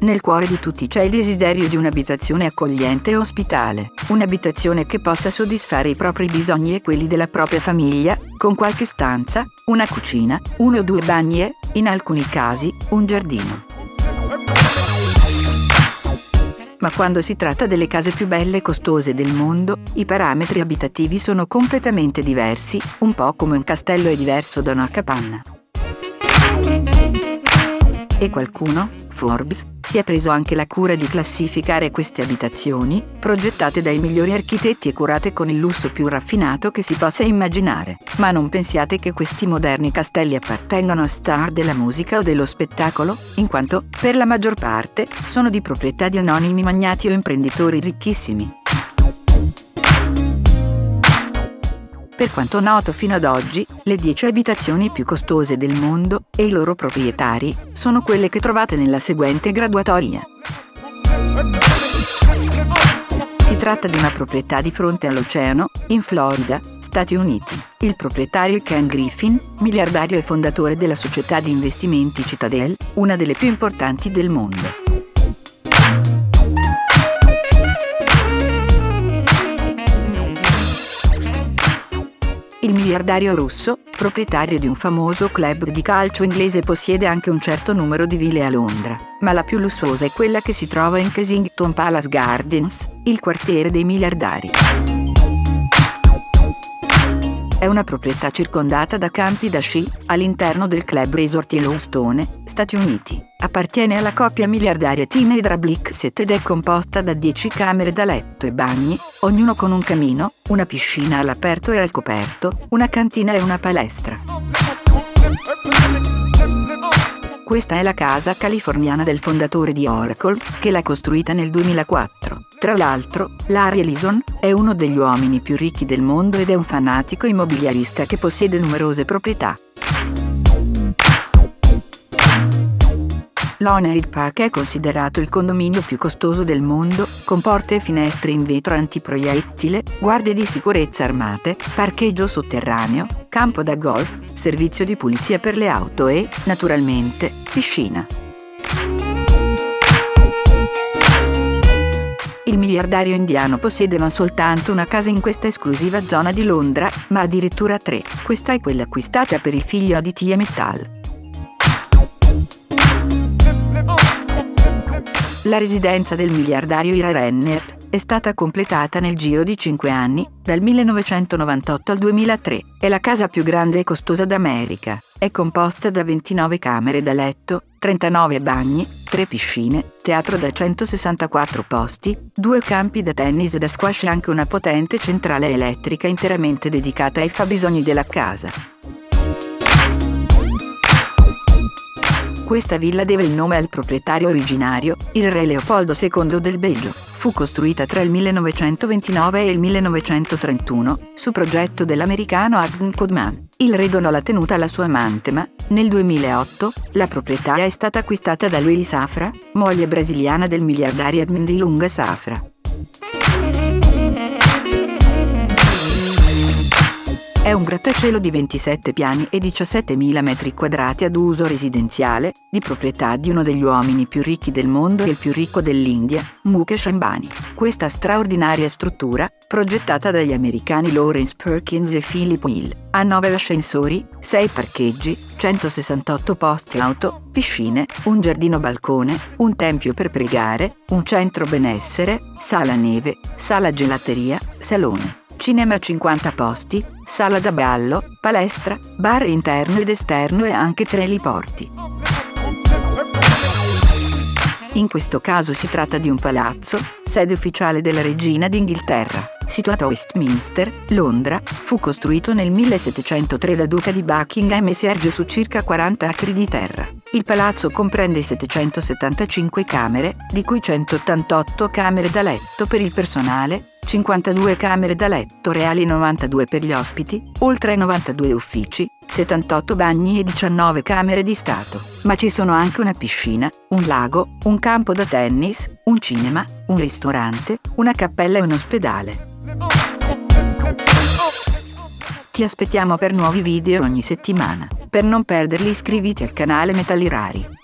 nel cuore di tutti c'è il desiderio di un'abitazione accogliente e ospitale, un'abitazione che possa soddisfare i propri bisogni e quelli della propria famiglia, con qualche stanza, una cucina, uno o due bagni e, in alcuni casi, un giardino. Ma quando si tratta delle case più belle e costose del mondo, i parametri abitativi sono completamente diversi, un po' come un castello è diverso da una capanna. E qualcuno, Forbes, si è preso anche la cura di classificare queste abitazioni, progettate dai migliori architetti e curate con il lusso più raffinato che si possa immaginare. Ma non pensiate che questi moderni castelli appartengano a star della musica o dello spettacolo, in quanto, per la maggior parte, sono di proprietà di anonimi magnati o imprenditori ricchissimi. Per quanto noto fino ad oggi, le 10 abitazioni più costose del mondo e i loro proprietari sono quelle che trovate nella seguente graduatoria. Si tratta di una proprietà di fronte all'oceano, in Florida, Stati Uniti. Il proprietario è Ken Griffin, miliardario e fondatore della società di investimenti Citadel, una delle più importanti del mondo. Il miliardario russo, proprietario di un famoso club di calcio inglese possiede anche un certo numero di ville a Londra, ma la più lussuosa è quella che si trova in Kensington Palace Gardens, il quartiere dei miliardari. È una proprietà circondata da campi da sci, all'interno del Club Resort Yellowstone, Stati Uniti. Appartiene alla coppia miliardaria Tinedra Blixet ed è composta da 10 camere da letto e bagni, ognuno con un camino, una piscina all'aperto e al coperto, una cantina e una palestra. Questa è la casa californiana del fondatore di Oracle, che l'ha costruita nel 2004. Tra l'altro, Larry Ellison è uno degli uomini più ricchi del mondo ed è un fanatico immobiliarista che possiede numerose proprietà. L'Honored Park è considerato il condominio più costoso del mondo, con porte e finestre in vetro antiproiettile, guardie di sicurezza armate, parcheggio sotterraneo, campo da golf, servizio di pulizia per le auto e, naturalmente, piscina. Il miliardario indiano possiede non soltanto una casa in questa esclusiva zona di Londra, ma addirittura tre. Questa è quella acquistata per il figlio Aditya Mittal. La residenza del miliardario Ira Rennert è stata completata nel giro di 5 anni, dal 1998 al 2003. È la casa più grande e costosa d'America. È composta da 29 camere da letto, 39 bagni, 3 piscine, teatro da 164 posti, due campi da tennis e da squash e anche una potente centrale elettrica interamente dedicata ai fabbisogni della casa. Questa villa deve il nome al proprietario originario, il re Leopoldo II del Belgio. Fu costruita tra il 1929 e il 1931, su progetto dell'americano Adnan Kodman. Il re donò la tenuta alla sua amante ma, nel 2008, la proprietà è stata acquistata da Luili Safra, moglie brasiliana del miliardario Admin di Lunga Safra. È un grattacielo di 27 piani e 17.000 metri quadrati ad uso residenziale, di proprietà di uno degli uomini più ricchi del mondo e il più ricco dell'India, Mukesh Ambani. Questa straordinaria struttura, progettata dagli americani Lawrence Perkins e Philip Hill, ha 9 ascensori, 6 parcheggi, 168 posti auto, piscine, un giardino balcone, un tempio per pregare, un centro benessere, sala neve, sala gelateria, salone cinema 50 posti, sala da ballo, palestra, bar interno ed esterno e anche tre liporti. In questo caso si tratta di un palazzo, sede ufficiale della regina d'Inghilterra, situato a Westminster, Londra, fu costruito nel 1703 da duca di Buckingham e si erge su circa 40 acri di terra. Il palazzo comprende 775 camere, di cui 188 camere da letto per il personale, 52 camere da letto reali 92 per gli ospiti, oltre ai 92 uffici, 78 bagni e 19 camere di Stato. Ma ci sono anche una piscina, un lago, un campo da tennis, un cinema, un ristorante, una cappella e un ospedale. Ti aspettiamo per nuovi video ogni settimana. Per non perderli iscriviti al canale Metallirari.